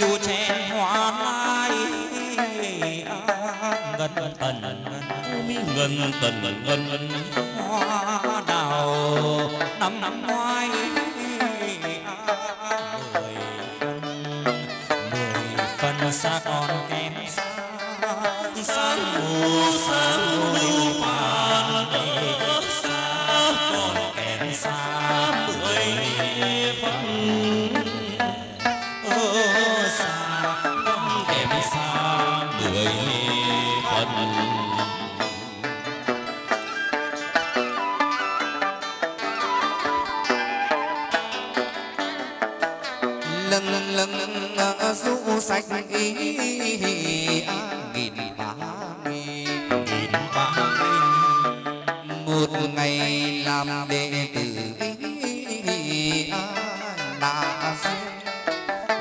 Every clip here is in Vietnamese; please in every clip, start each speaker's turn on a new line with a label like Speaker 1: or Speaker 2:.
Speaker 1: đua chen hoa mai. Ngân tần ngân tần ngân ngân
Speaker 2: hoa đào. Năm năm ngoái, mười
Speaker 1: mười phần xa còn
Speaker 2: kém xa.
Speaker 1: Sáng mù sáng mù
Speaker 2: lưng lâng du sạch ý nghìn ba nghìn ba
Speaker 1: nghìn
Speaker 2: một ngày làm đệ tử là duyên.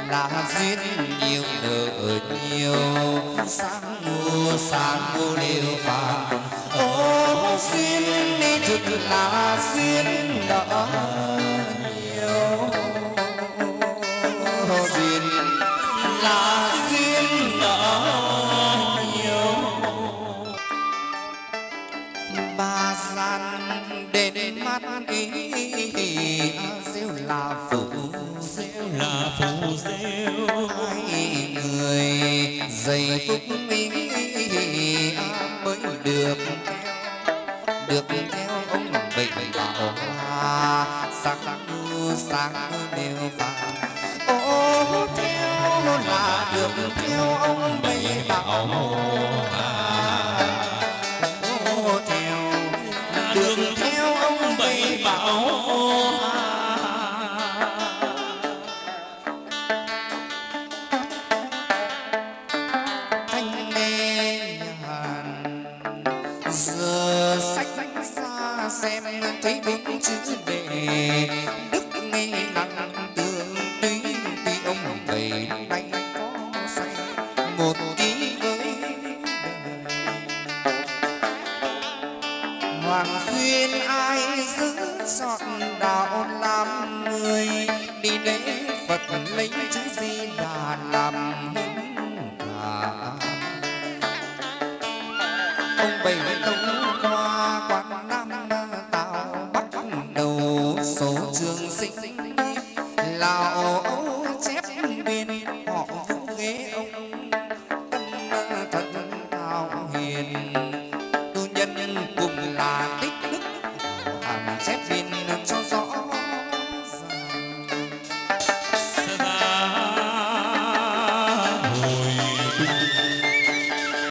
Speaker 2: Là duyên nhiều nợ nhiều, sáng mùa sáng mùa đều vàng ô duyên, đi thực là duyên nợ đến mắt ý rêu là phụ rêu. Là phù
Speaker 1: rêu.
Speaker 2: Hai người giây phúc ý mới được được theo ông bệnh bảo hoa sáng sáng đều vàng ô theo là được theo ông được theo ông bảy bảo. Thanh nghe nhàn, giờ sách ra xem, thấy đúng chữ đề. Hoàng Xuyên ai giữ chọn đạo làm người, Đi lễ Phật lấy chữ gì Đà làm hứng cả Ông Bảy Tông qua quán Nam Tào bắt đầu, số trường sinh, Lào